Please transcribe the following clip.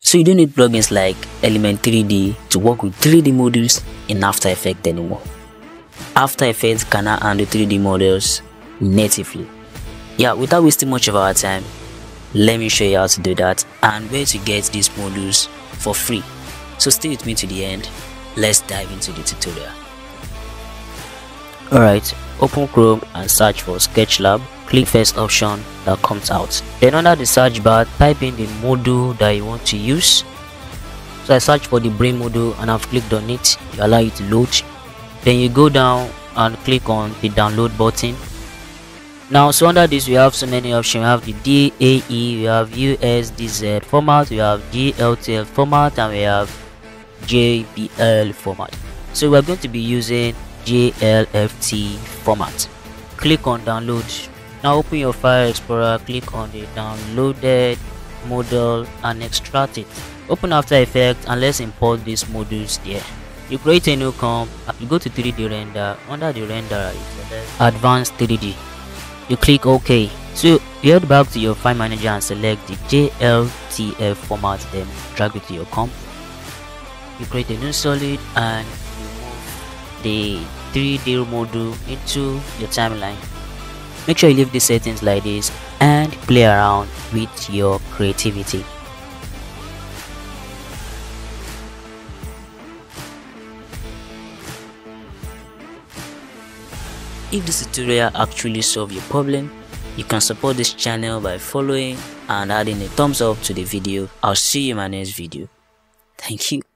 So you don't need plugins like Element 3D to work with 3D models in After Effects anymore. After Effects can now handle 3D models natively. Yeah, without wasting much of our time, let me show you how to do that and where to get these models for free. So stay with me to the end. Let's dive into the tutorial. Alright, open Chrome and search for Sketchfab. Click first option that comes out. Then under the search bar, type in the module that you want to use. So I search for the brain module and I've clicked on it. You allow it to load. Then you go down and click on the download button. Now, so under this, we have so many options. We have the DAE, we have USDZ format, we have GLTL format, and we have JPL format. So we're going to be using JLFT format. Click on download. Now open your file explorer, click on the downloaded model and extract it. Open After Effects and let's import these modules there. You create a new comp, you go to 3D render, under the renderer advanced 3D. You click OK. So you head back to your file manager and select the JLTF format then drag it to your comp. You create a new solid and move the 3D module into your timeline. Make sure you leave the settings like this and play around with your creativity. If this tutorial actually solved your problem, you can support this channel by following and adding a thumbs up to the video. I'll see you in my next video. Thank you.